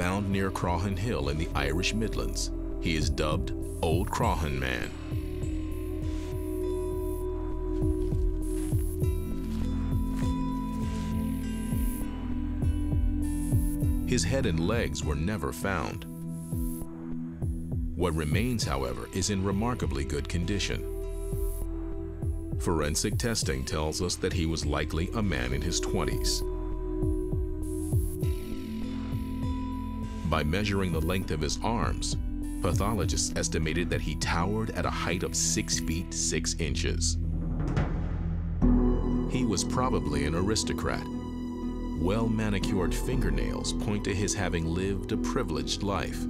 found near Croghan Hill in the Irish Midlands. He is dubbed Old Croghan Man. His head and legs were never found. What remains, however, is in remarkably good condition. Forensic testing tells us that he was likely a man in his 20s. By measuring the length of his arms, pathologists estimated that he towered at a height of 6 feet 6 inches. He was probably an aristocrat well-manicured fingernails point to his having lived a privileged life.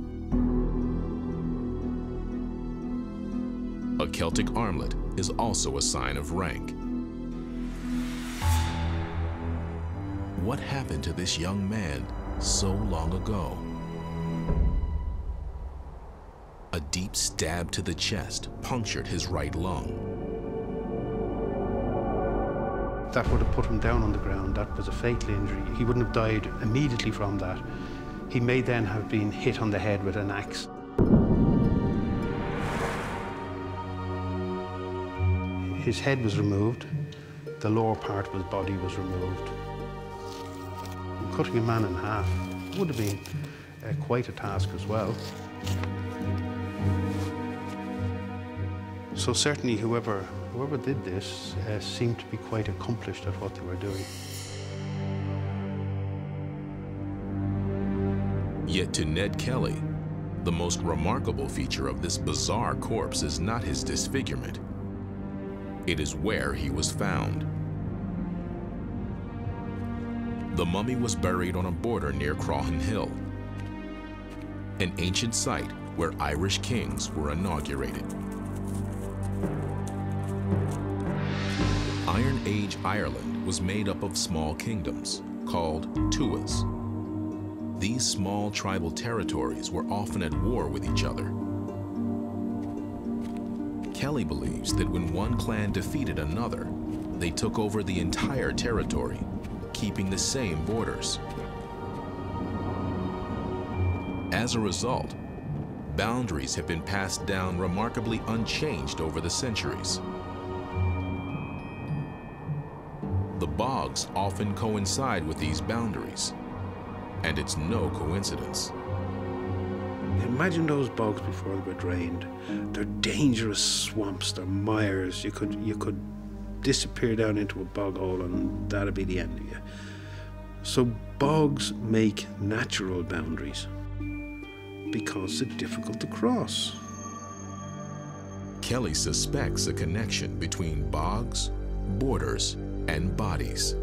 A Celtic armlet is also a sign of rank. What happened to this young man so long ago? A deep stab to the chest punctured his right lung. That would have put him down on the ground. That was a fatal injury. He wouldn't have died immediately from that. He may then have been hit on the head with an axe. His head was removed. The lower part of his body was removed. cutting a man in half would have been uh, quite a task as well. So certainly whoever whoever did this uh, seemed to be quite accomplished at what they were doing. Yet to Ned Kelly, the most remarkable feature of this bizarre corpse is not his disfigurement. It is where he was found. The mummy was buried on a border near Croghan Hill, an ancient site where Irish kings were inaugurated. Iron Age Ireland was made up of small kingdoms called tuas. These small tribal territories were often at war with each other. Kelly believes that when one clan defeated another, they took over the entire territory, keeping the same borders. As a result, boundaries have been passed down remarkably unchanged over the centuries. The bogs often coincide with these boundaries, and it's no coincidence. Imagine those bogs before they were drained. They're dangerous swamps, they're mires. You could, you could disappear down into a bog hole and that'd be the end of you. So bogs make natural boundaries because they're difficult to cross. Kelly suspects a connection between bogs, borders, and bodies.